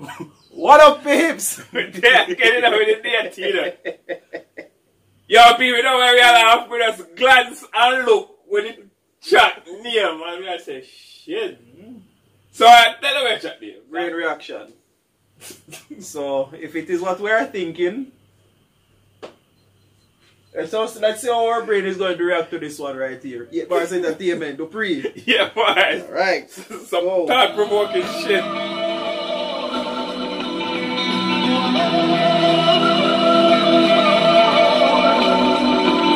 What up, babes? Yeah, get it out with the date, you know. Yo, people don't worry, I have to just glance and look when it chat name, and I say, shit. So, I tell them what chat name. Brain reaction. so, if it is what we are thinking, eh, let's, also, let's see how our brain is going to react to this one right here. Yeah, Bars Entertainment, Dupree. Yeah, boy. Alright. Some Whoa. thought provoking shit.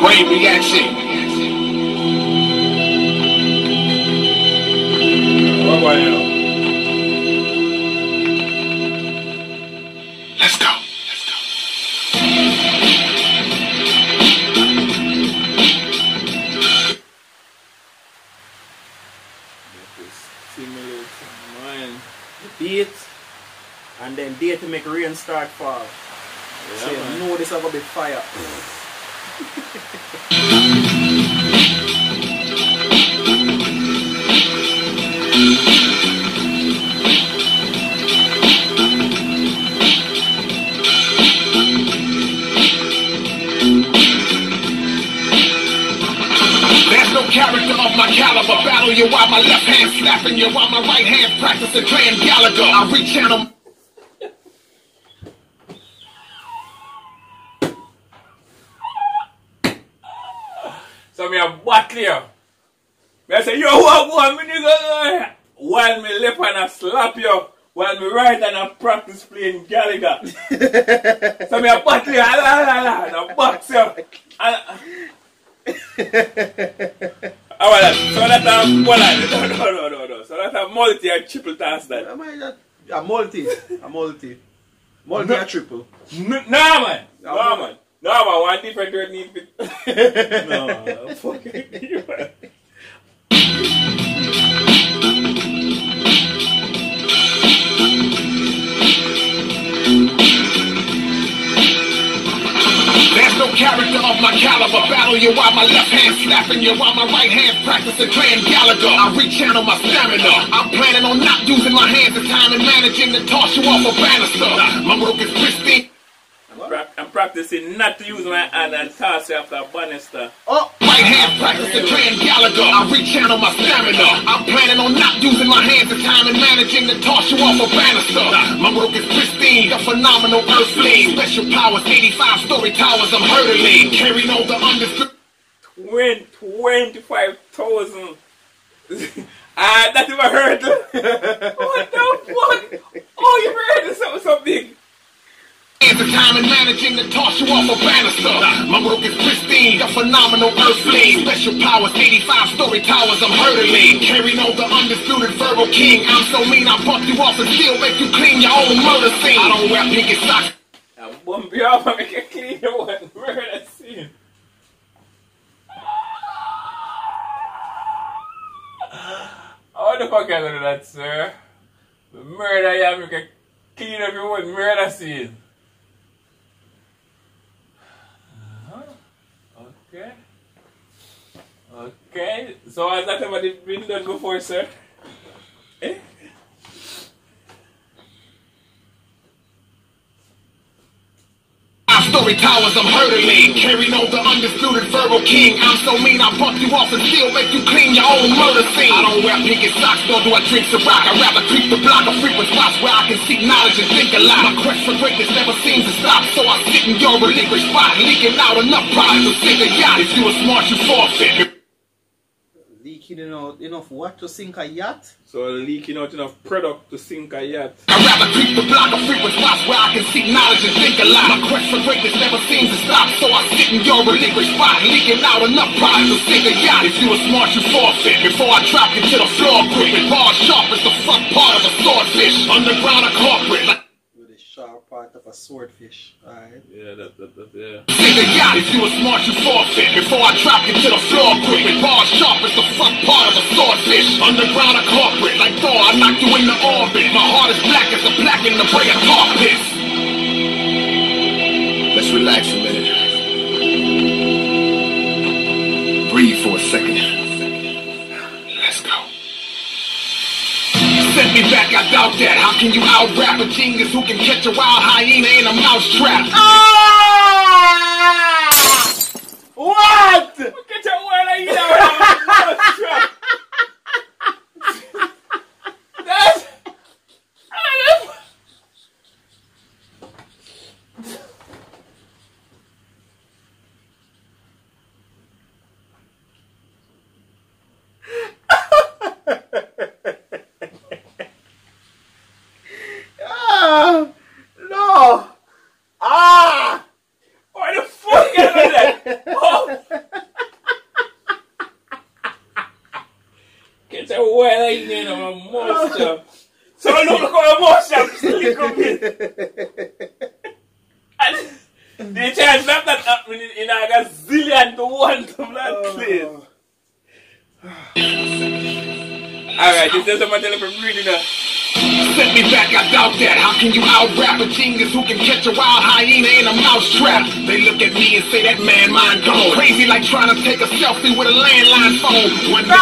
Brain reaction. Let's go. Let's go. Simulate mine. Beat, and then day to make rain start fall. so you know this is going to be fire. There's no character of my caliber. Battle you while my left hand slapping you while my right hand practicing playing Gallagher. I rechannel So me a battle you. Me I say, yo, what boy, me nigga, eh. while me left and I slap you, while me right and I practice playing Gallagher. so me a battle you, ah, la la la la, and I box you. And, well, that- so that's a, well, no, no, no, no, no. So that's a multi and triple task that. Am I that? A multi. A multi. Multi a triple. N- nah, man. Nah, man. Nah, man. One different word need to... no, fucking you, man. There's no character of my caliber. Battle you while my left hand slapping you while my right hand practicing playing Gallagher. I rechannel my stamina. I'm planning on not using my hands this time and managing to toss you off a banister. My work is pristine. Pra- I'm practicing not to use my hand and toss after a banister. Oh! Right hand practicing playing Gallagher. I rechannel my stamina. I'm planning on not using my hands this time and managing to toss you off a banister. My work is pristine, a phenomenal earthling. Special powers, 85 story towers, I'm hurdling. Carrying on the. Twen- 25,000. Ah, that's my hurdle. what the fuck? Oh, you heard something so big. Hands the time and managing to toss you off a banister. My work is pristine, a phenomenal earthling. Special powers, 85 story towers, I'm hurdling. Carrying on the undisputed verbal king. I'm so mean, I bump you off and still make you clean your own murder scene. I don't wear pinky socks. I bump you off and make you clean your one murder scene. How the fuck I do that, sir? The murder you make you clean your one murder scene. Okay. Okay. So has that ever been done before, sir? Story towers, I'm hurdling. Carrying on the undisputed verbal king. I'm so mean, I bump you off and still make you clean your own murder scene. I don't wear pinky socks, nor do I drink Ciroc. I'd rather creep the block of frequent spots where I can seek knowledge and think a lot. My quest for greatness never seems to stop, so I sit in your relinquished spot, leaking out enough pride to sink a yacht. If you were smart, you forfeit. Leaking enough, enough what to sink a yacht? So leaking out enough product to sink a yacht. I'd rather creep the block of frequent spots where I can seek knowledge and think a lot. My quest for greatness never seems to stop, so I sit in your relinquished spot, leaking out enough pride to sink a yacht. If you were smart, you forfeit. Before I drop you to the floor quick, with bars sharp as the front part of a swordfish. Underground or corporate, like With the sharp a swordfish. Alright. Yeah, that, that, that, yeah. sink a yacht. If you were smart, you forfeit. Before I drop you to the floor quick, with bars sharp as the front part of a swordfish. Underground or corporate, like Thor, I knock you into orbit. My heart is black as the black in the Brea tar pits. Let's relax a minute. Breathe for a second. Let's go. Send me back, I doubt that. How can you out rap a genius who can catch a wild hyena in a mouse trap? Ah! What? Get your word in there with a mouse trap. That's... Ah! No! Ah! Why the fuck you doing that? Oh. Get your word in there with a mouse trap. So look like a mouse trap still come in. And the chance of that happening in, in a gazillion to one to blood oh. please. Alright, this is someone telling from reading that. Send me back, I doubt that. How can you out rap a genius who can catch a wild hyena in a mouse trap? They look at me and say that man mind gone. Crazy like trying to take a selfie with a landline phone. One minute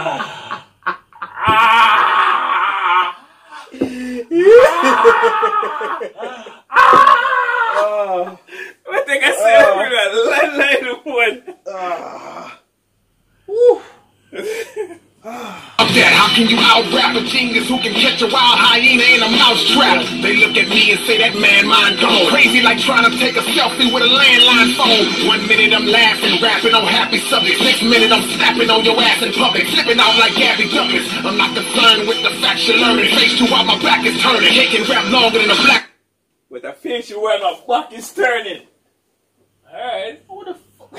Ah! Ah! Ah! I think I said with a landline one. Ah! Woo! Of that. How can you out rap a genius who can catch a wild hyena in a mouse trap? They look at me and say that man mind gone. Crazy like trying to take a selfie with a landline phone. One minute I'm laughing, rapping on happy subjects. Next minute I'm snapping on your ass in public, flipping out like Gabby Douglas. I'm not concerned with the facts you're learning. Face to while my back is turning. Taking rap longer than a black. With a facial where my back is turning. Alright. What the fuck?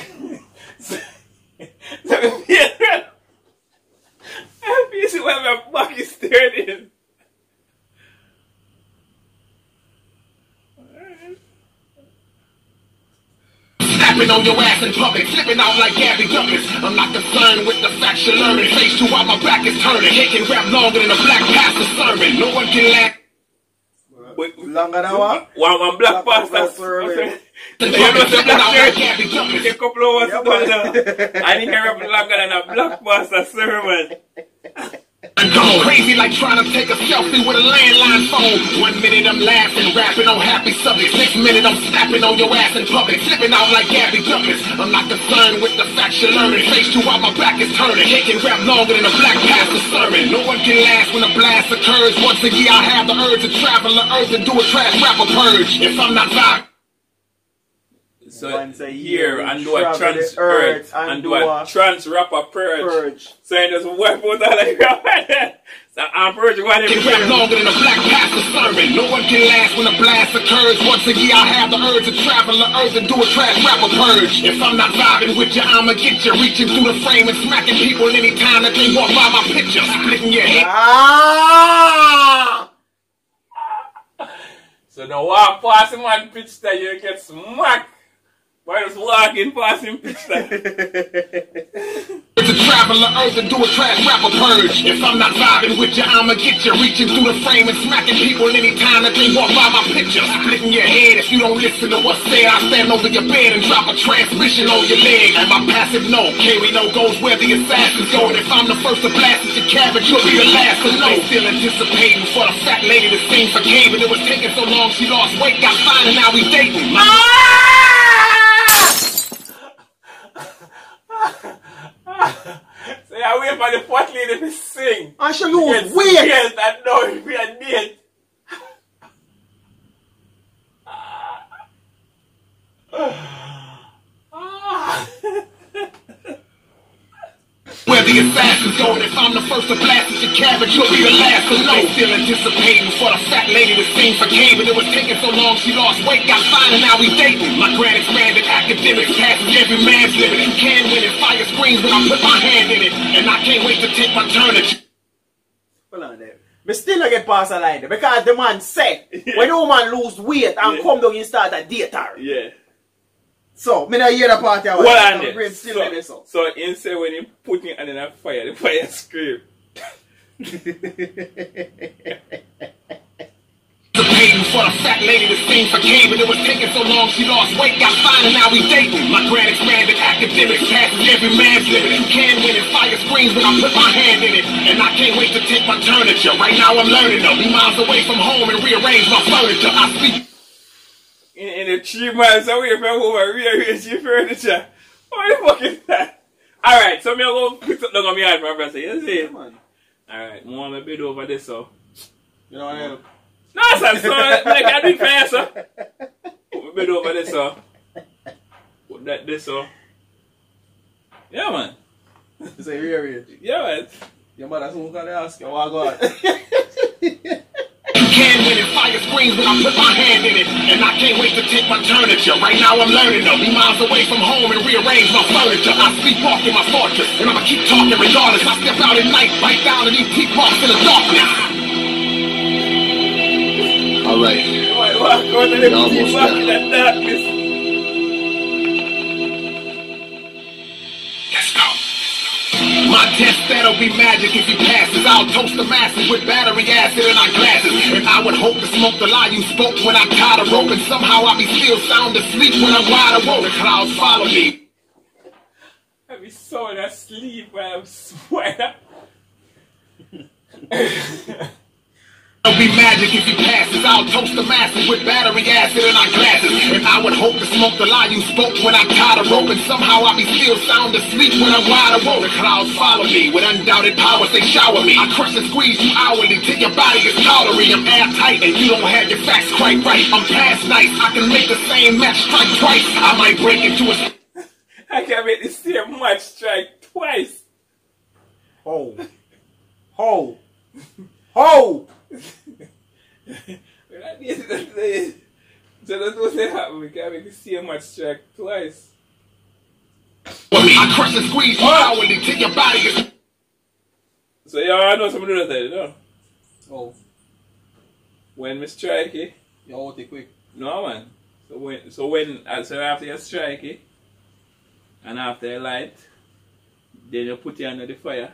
so, so, yeah. A facial where my back is turning. Snapping on your ass in public, flipping out like Gabby Douglas. I'm not concerned with the facts you're learning. Face to while my back is turning. Taking rap longer than a black pastor sermon. No one can laugh. Wait, Longer than what? One, one black Black pastor. pastor sermon. Okay. The You know the flipping out black church. A couple of hours Yeah, ago I didn't hear up longer than a black pastor sermon. Crazy like trying to take a selfie with a landline phone. One minute I'm laughing, rapping on happy subjects. Next minute I'm snapping on your ass in public, flipping out like Gabby Douglas. I'm not concerned with the facts you're learning. Face to while my back is turning. Taking rap longer than a black pastor sermon. No one can last when a blast occurs. Once a year I have the urge to travel the earth and do a trash rapper purge. If I'm not vibing. So Once a here year, and do a trans the earth and, and do do a a trans rapper purge. Purge. So you just wipe out all like So I'm purging what Can rap longer than a black pastor sermon. No one can last when a blast occurs. Once a year I have the urge to travel the earth and do a trash rapper purge. If I'm not vibing with you, I'ma get you. Reaching through the frame and smacking people anytime that they walk by my picture. Splitting your head. Ah! So now walk past him on pitch that you get smacked. Why just walking past him pitch that? to travel the earth and do a trash rapper purge. If I'm not vibing with you, I'ma get you. Reaching through the frame and smacking people anytime that they walk by my picture. Splitting your head if you don't listen to what's said. I stand over your bed and drop a transmission on your leg. And my passive no, carry no goes where the assassins go. And if I'm the first to blast at your cabin, you'll be the last to know. Still anticipating for the fat lady to sing for cave. And it was taking so long she lost weight, got fine, and now we dating. My I the fat lady to sing. I shall lose Yes, weight. Yes, I know you are dead. Where the assassins go, and if I'm the first to blast at your cabin, you'll be the last to know. Still anticipating for the fat lady to sing for cave, and it was taking so long she lost weight, got fine, and now we dating. My grand expanded academics passes every man's limit. You can win it, fire screams when I put my hand in it, and I can't wait to take my turn at. Hold on there. Me still not get past a line there because the man said when the woman lose weight and Yeah. come down and start a date her. Yeah. So, me not hear the part of Well, and the brain then, still in there, so, so. so instead when he put it in a fire, the fire scream. Paying for the fat lady that sing for cable. It was taking so long she lost weight, got fine, and now we dating. My grand expanded academics passes every man's limit. You can win it, fire screens when I put my hand in it. And I can't wait to take my furniture. Right now I'm learning though. Be miles away from home and rearrange my furniture. I speak In, in the three miles away from home and rearrange your furniture. What the fuck is that? Alright, so me I go pick something on my yard, my brother. You see? On. Alright, more my bed over this, so. You know what I mean? No, sir, so like I do fair, sir. Put my bed over this, so. Put that this, so. Yeah, man. It's a rearrange. Yeah, man. Your mother soon gonna ask you, oh, what God? can win it, fire screens when I put my hand in it. And I can't wait to take my furniture. Right now I'm learning though. Be miles away from home and rearrange my furniture. I sleepwalk in my fortress. And I'ma keep talking regardless. I step out at night, right down to these teapots in the darkness. Alright. What, what, go to the Almost deep back there. Test that'll be magic if he passes. I'll toast the masses with battery acid in our glasses. And I would hope to smoke the lie you spoke when I tied a rope. And somehow I'll be still sound asleep when I'm wide awake. The clouds follow me. I be so asleep when I'm sweating. It'll be magic if he passes. I'll toast the masses with battery acid in our glasses. And I would hope to smoke the lie you spoke when I tied a rope. And somehow I'll be still sound asleep when I'm wide awake. The clouds follow me with undoubted powers. They shower me. I crush and squeeze you hourly till your body is powdery. I'm airtight and you don't have your facts quite right. I'm past nice. I can make the same match strike twice. I might break into a I can make the same match strike twice. Ho. Ho. Ho. When I did that day, so that's what they happen. We can't make the same match strike twice. I crush and squeeze you hourly till your body So y'all know something do that, you know? Oh, When strike it, you hold it quick. no man. So when, so when, so after you strike it, and after you light, then you put it under the fire.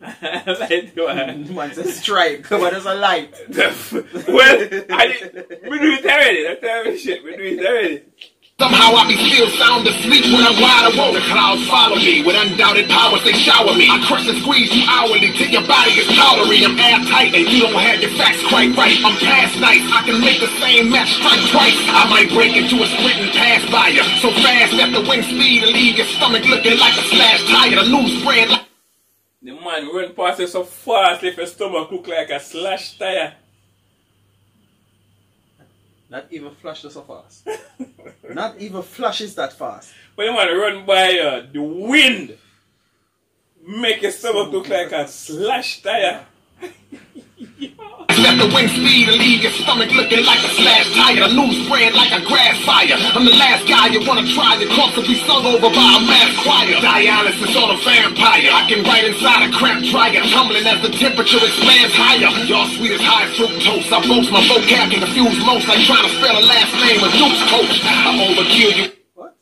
Light the one. Man says strike, but there's a light. well, I did, we do it already. That's how shit. We do it already. Somehow I be still sound asleep when I'm wide awake. The clouds follow me with undoubted powers. They shower me. I crush and squeeze you hourly till your body is powdery. I'm airtight and you don't have your facts quite right. I'm past nice. I can make the same match strike twice. I might break into a sprint and pass by you so fast that the wind speed will leave your stomach looking like a slashed tire. The news spread like. Man run past you so fast, if your stomach look like a slash tire. Not even flashes so fast. Not even flashes that fast. When want to run by you, the wind make your stomach look like a slash tire. Let the wind speed and leave your stomach looking like a slash tire. The news spread like a grass fire. I'm the last guy you wanna try. Your corpse will be sung over by a mass choir. Dialysis on a vampire. I can write inside a cramped dryer, tumbling as the temperature expands higher. Y'all sweet as high fructose. I boast my vocab can confuse most, like trying to spell a last name of Duke's coach. I overkill you. What?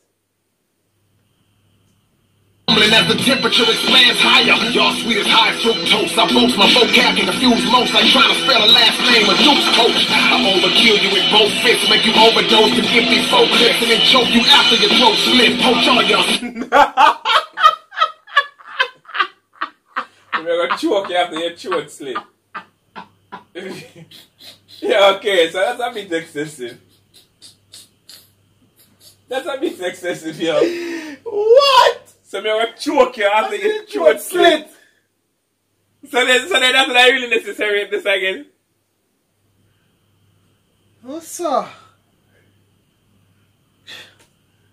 Tumbling as the temperature expands higher. Y'all sweet as high fructose. I boast my vocab can confuse most, like trying to spell a last name of Duke's coach. I overkill you with both fists, make you overdose and empty four clips, and then choke you after your throat slit. Poach all your You're gonna choke you after your throat slit. yeah, okay, so that's a bit excessive. That's a bit excessive, yo. What? So me gonna choke you after your Your throat throat slit. slit. So then, so then that's not really necessary in this again. Oh, sir.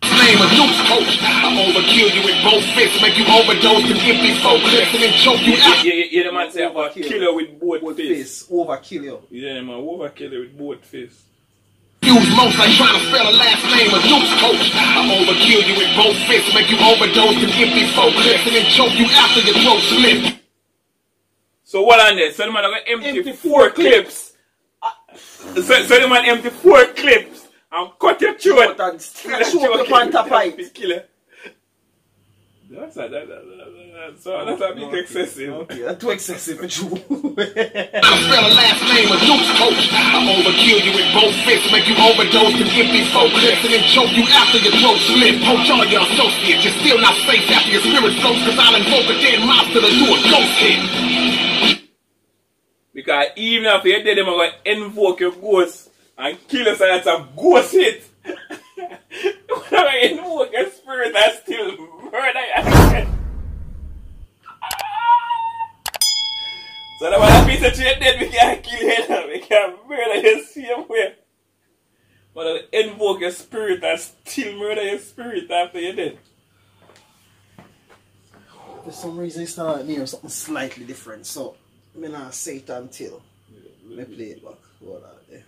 name of Duke's coach. I overkill you with both fists, make you overdose and empty four clips, and then choke you out. Yeah, yeah, yeah, the man say Overkill. kill her with both Both fists. face. Overkill you. Yeah, man, overkill her with both fists. Use most like trying to spell a last name of Duke's coach. I overkill you with both fists, make you overdose and empty four clips, and then choke you after your throat slit. So what on there? So the man got empty, Empty four four clips. So, so the man empty four clips and cut your throat. Throat and stretch out the panta pipe. Kill her. That's a, that, that, that, that, so that's a bit excessive. Okay, that's too excessive for you. I spell a last name of Duke's Coach. I overkill you with both fists, make you overdose and empty four clips, and then choke you after your throat slit. Poach all your associates, you're still not safe after your spirit floats, cause I'll invoke a dead monster to do a ghost hit. Because even if you're dead, I'm going to invoke your ghost and kill us, and that's a ghost hit. when I invoke your spirit, I still murder you. so that when I beat that you're dead, we can't kill you now. We can't murder you the same way. But I'll invoke your spirit and still murder your spirit after you're dead. For some reason, it's not near something slightly different. So, I'm not say it until me play it back. Hold on there.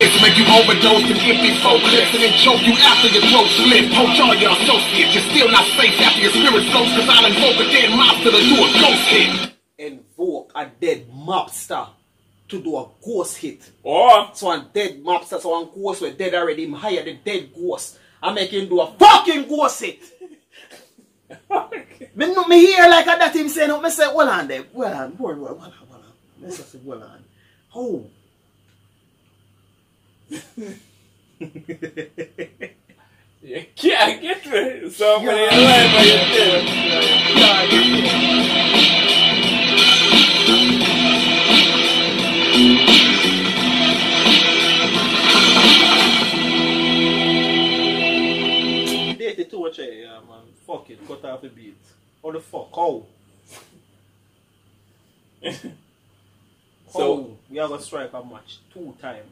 It's make you overdose and empty four clips, and then choke you after your throat slit. Poach all your associates, you're still not safe after your spirit floats, cause I'll invoke a dead monster to do a ghost hit. A dead mobster to do a ghost hit. Or, So one dead mobster, so one ghost were dead already, him hire the dead ghost. I make him do a fucking ghost hit. Me, me hear like a that him say no, me say, hold on there, hold on, hold on, hold on, hold on. Me say, hold on. Oh. you can't get somebody alive by your much, eh, yeah, man. Fuck it, cut off the beat. How the fuck? How? So- So we have a strike a match two time.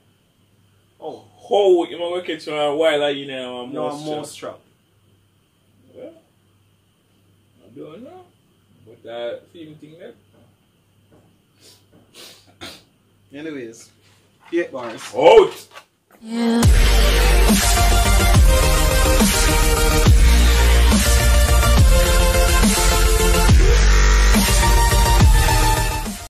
Oh How you might catch you a while are you know, I'm no, more I'm more strap. Well, I don't know. But uh, same thing there. Anyways, eight bars. Out! Yeah.